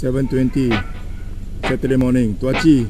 7.20 Saturday morning. Tuachi